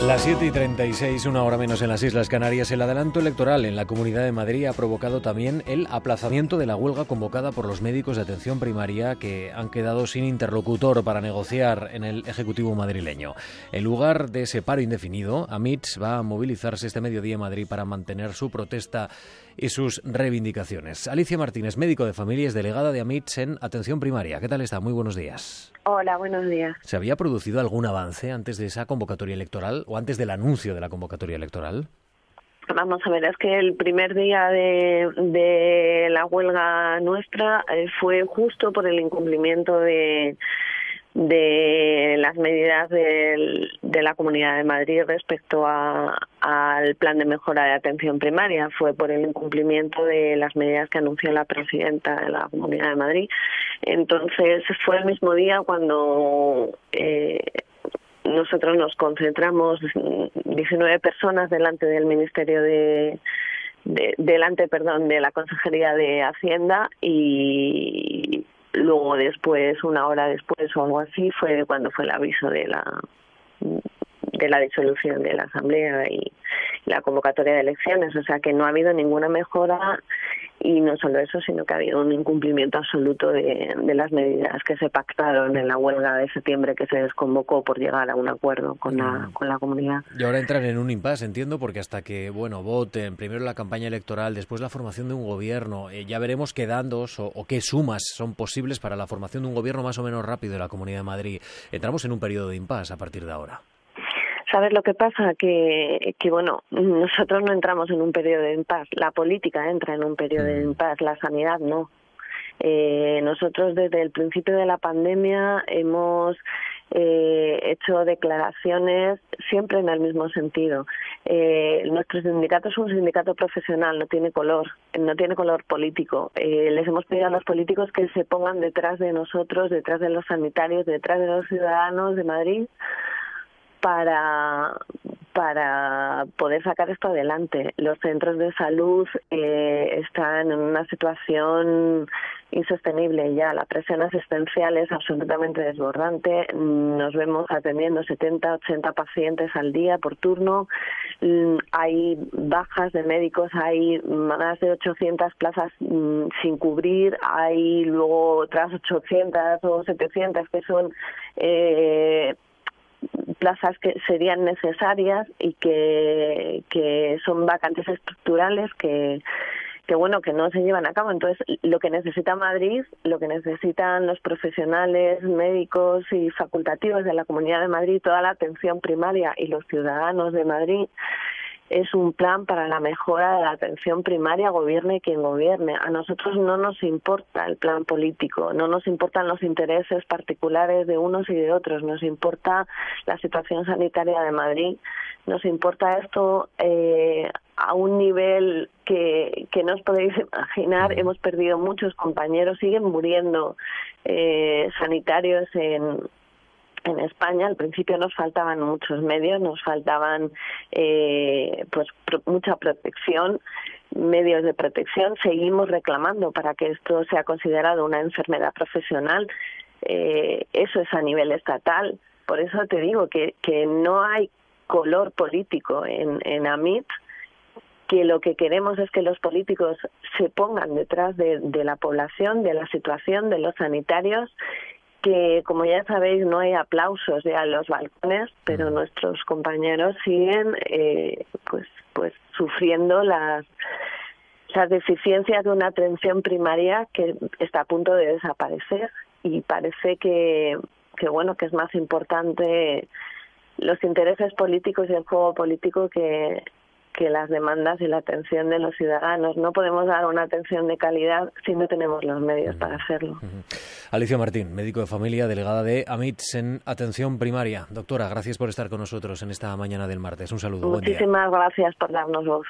Las 7 y 36, una hora menos en las Islas Canarias, el adelanto electoral en la Comunidad de Madrid ha provocado también el aplazamiento de la huelga convocada por los médicos de atención primaria que han quedado sin interlocutor para negociar en el Ejecutivo madrileño. En lugar de ese paro indefinido, AMITS va a movilizarse este mediodía en Madrid para mantener su protesta y sus reivindicaciones. Alicia Martínez, médico de familia, es delegada de AMITS en atención primaria. ¿Qué tal está? Muy buenos días. Hola, buenos días. ¿Se había producido algún avance antes de esa convocatoria electoral o antes del anuncio de la convocatoria electoral? Vamos a ver, es que el primer día de, de la huelga nuestra eh, fue justo por el incumplimiento de, de las medidas de la Comunidad de Madrid respecto al plan de mejora de atención primaria. Fue por el incumplimiento de las medidas que anunció la presidenta de la Comunidad de Madrid. Entonces fue el mismo día cuando eh, nosotros nos concentramos 19 personas delante del Ministerio de, de delante, perdón, de la Consejería de Hacienda y Luego después, una hora después o algo así, fue cuando fue el aviso de la de la disolución de la asamblea y la convocatoria de elecciones, o sea que no ha habido ninguna mejora y no solo eso, sino que ha habido un incumplimiento absoluto de, las medidas que se pactaron en la huelga de septiembre que se desconvocó por llegar a un acuerdo con la, mm. con la comunidad. Y ahora entran en un impasse, entiendo, porque hasta que, bueno, voten, primero la campaña electoral, después la formación de un gobierno, eh, ya veremos qué dandos o, o, qué sumas son posibles para la formación de un gobierno más o menos rápido de la Comunidad de Madrid. Entramos en un periodo de impasse a partir de ahora. ¿Sabes lo que pasa? Que, que, bueno, nosotros no entramos en un periodo de impas, la política entra en un periodo de mm. impas, la sanidad no. Eh, nosotros desde el principio de la pandemia hemos eh, hecho declaraciones siempre en el mismo sentido. Eh, nuestro sindicato es un sindicato profesional, no tiene color, no tiene color político. Eh, les hemos pedido a los políticos que se pongan detrás de nosotros, detrás de los sanitarios, detrás de los ciudadanos de Madrid para para poder sacar esto adelante. Los centros de salud eh, están en una situación insostenible ya. La presión asistencial es absolutamente desbordante. Nos vemos atendiendo 70, 80 pacientes al día por turno. Mm, hay bajas de médicos, hay más de 800 plazas mm, sin cubrir, hay luego otras 800 o 700 que son eh, plazas que serían necesarias y que, que son vacantes estructurales que, que bueno que no se llevan a cabo. Entonces lo que necesita Madrid lo que necesitan los profesionales médicos y facultativos de la Comunidad de Madrid toda la atención primaria y los ciudadanos de Madrid es un plan para la mejora de la atención primaria, gobierne quien gobierne. A nosotros no nos importa el plan político, no nos importan los intereses particulares de unos y de otros, nos importa la situación sanitaria de Madrid, nos importa esto eh, a un nivel que, que no os podéis imaginar. Hemos perdido muchos compañeros, siguen muriendo eh, sanitarios en, en España al principio nos faltaban muchos medios, nos faltaban eh, pues mucha protección, medios de protección. Seguimos reclamando para que esto sea considerado una enfermedad profesional. Eh, eso es a nivel estatal. Por eso te digo que, que no hay color político en, en AMIT que lo que queremos es que los políticos se pongan detrás de, de la población, de la situación de los sanitarios que como ya sabéis no hay aplausos ya en los balcones, pero nuestros compañeros siguen eh, pues pues sufriendo las las deficiencias de una atención primaria que está a punto de desaparecer. Y parece que que bueno que es más importante los intereses políticos y el juego político que que las demandas y la atención de los ciudadanos. No podemos dar una atención de calidad si no tenemos los medios para hacerlo. Alicia Martín, médico de familia, delegada de AMITS en atención primaria. Doctora, gracias por estar con nosotros en esta mañana del martes. Un saludo. Muchísimas gracias por darnos voz.